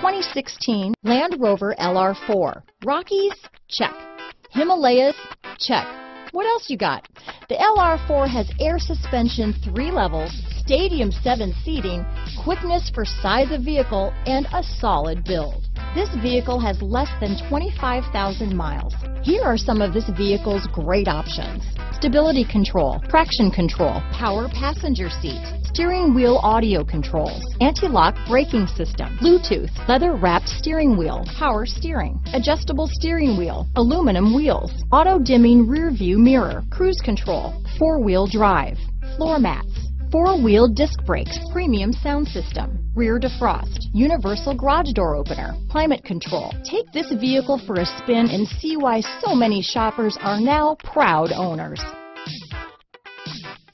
2016 Land Rover LR4. Rockies? Check. Himalayas? Check. What else you got? The LR4 has air suspension three levels, stadium seven seating, quickness for size of vehicle, and a solid build. This vehicle has less than 25,000 miles. Here are some of this vehicle's great options. Stability control, traction control, power passenger seat, steering wheel audio controls, anti-lock braking system, Bluetooth, leather wrapped steering wheel, power steering, adjustable steering wheel, aluminum wheels, auto dimming rear view mirror, cruise control, four wheel drive, floor mats, four-wheel disc brakes, premium sound system, rear defrost, universal garage door opener, climate control. Take this vehicle for a spin and see why so many shoppers are now proud owners. Thank you.